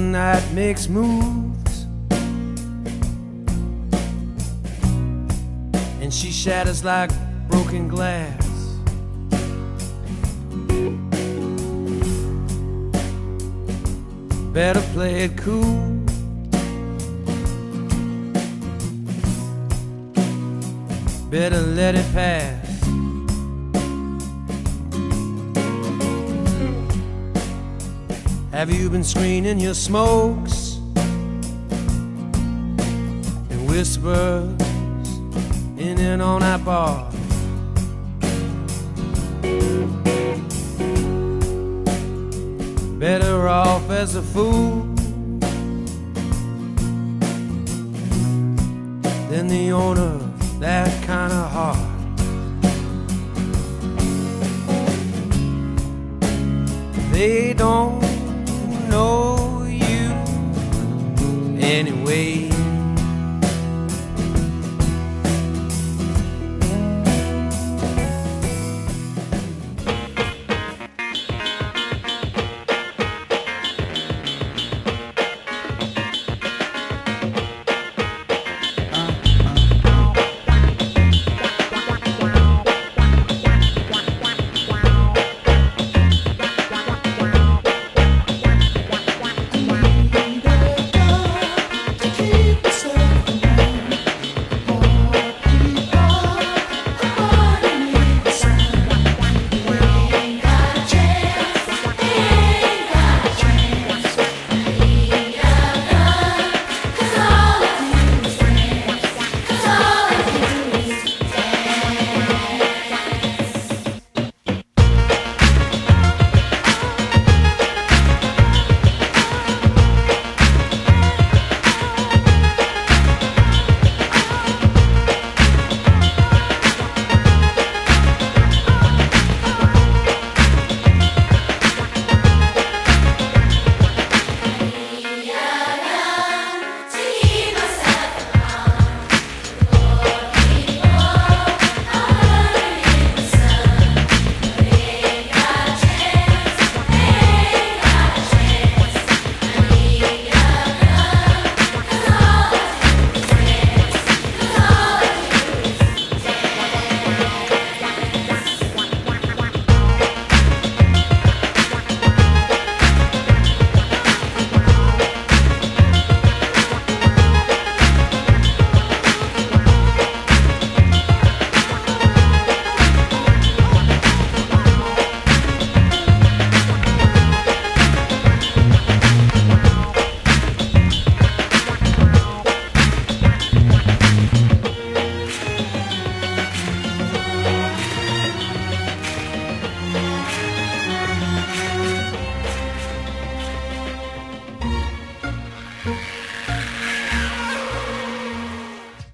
night makes moves. And she shatters like broken glass. Better play it cool. Better let it pass. Have you been screening your smokes and whispers in and on that bar? Better off as a fool than the owner of that kind of heart. They don't anyway.